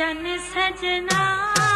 चन सजना